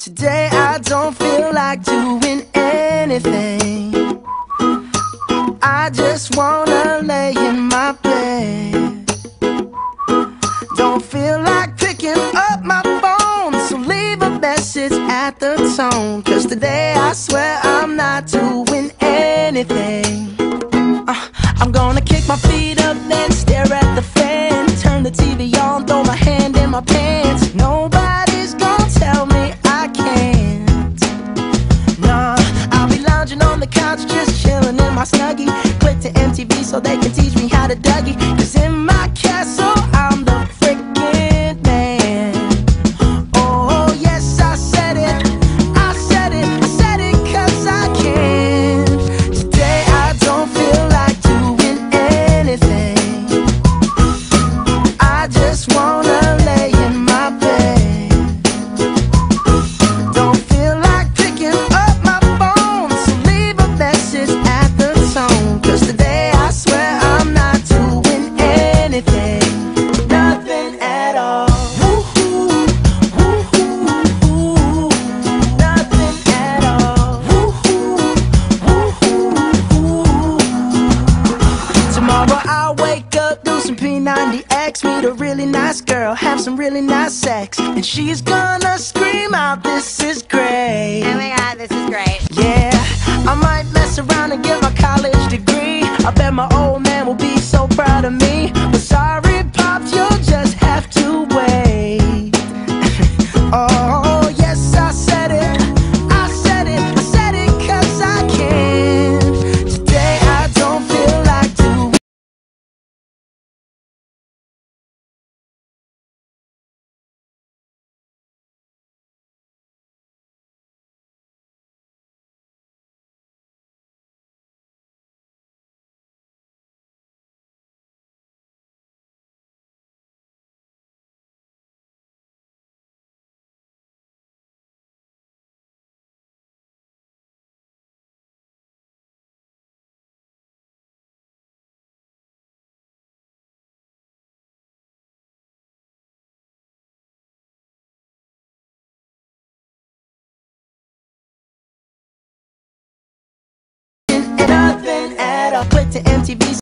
Today I don't feel like doing anything. I just wanna lay in my bed. couch just chilling in my snuggie. Click to MTV so they can teach me how to Dougie. Cause in my castle. text, meet a really nice girl, have some really nice sex, and she's gonna scream out, this is great. Oh my god, this is great. to MTV.